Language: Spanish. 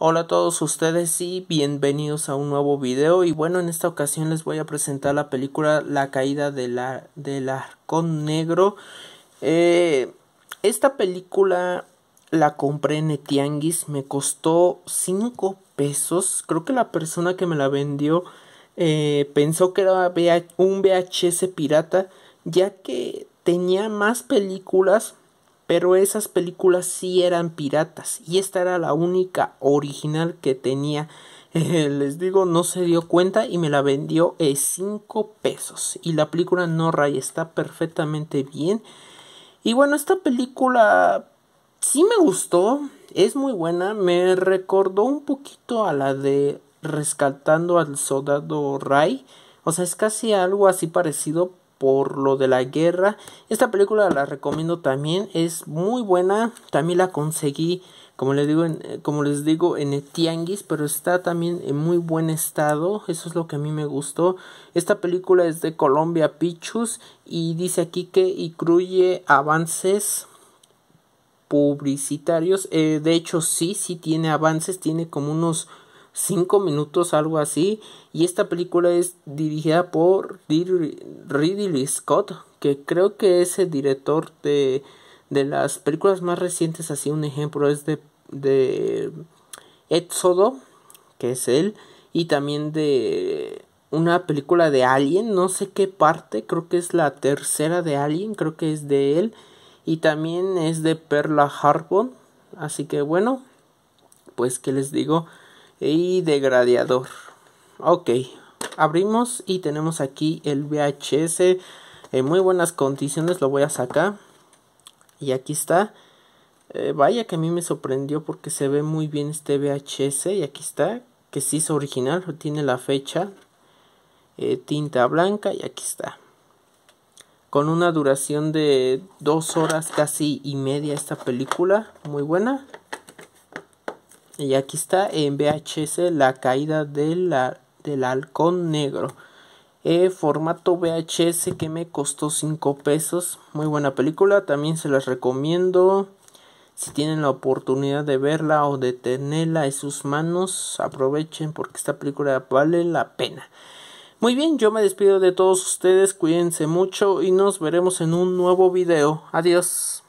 Hola a todos ustedes y bienvenidos a un nuevo video. Y bueno en esta ocasión les voy a presentar la película La caída de la, del arcón negro. Eh, esta película la compré en Etianguis me costó 5 pesos. Creo que la persona que me la vendió eh, pensó que era un VHS pirata ya que tenía más películas pero esas películas sí eran piratas y esta era la única original que tenía. les digo, no se dio cuenta y me la vendió en 5 pesos. Y la película no raya, está perfectamente bien. Y bueno, esta película sí me gustó, es muy buena, me recordó un poquito a la de Rescatando al Soldado Ray. O sea, es casi algo así parecido, por lo de la guerra. Esta película la recomiendo también, es muy buena, también la conseguí, como les digo, en, eh, como les digo, en Tianguis, pero está también en muy buen estado, eso es lo que a mí me gustó. Esta película es de Colombia Pichus y dice aquí que incluye avances publicitarios, eh, de hecho sí, sí tiene avances, tiene como unos 5 minutos, algo así. Y esta película es dirigida por Ridley Scott, que creo que es el director de, de las películas más recientes. Así un ejemplo es de, de Éxodo, que es él, y también de una película de Alien, no sé qué parte, creo que es la tercera de Alien, creo que es de él, y también es de Perla Harbor. Así que bueno, pues que les digo, y de Ok, abrimos y tenemos aquí el VHS en muy buenas condiciones. Lo voy a sacar y aquí está. Eh, vaya que a mí me sorprendió porque se ve muy bien este VHS y aquí está que sí es original, tiene la fecha, eh, tinta blanca y aquí está. Con una duración de dos horas casi y media esta película, muy buena. Y aquí está en VHS la caída de la, del halcón negro. Eh, formato VHS que me costó 5 pesos. Muy buena película. También se las recomiendo. Si tienen la oportunidad de verla o de tenerla en sus manos, aprovechen porque esta película vale la pena. Muy bien, yo me despido de todos ustedes, cuídense mucho y nos veremos en un nuevo video. Adiós.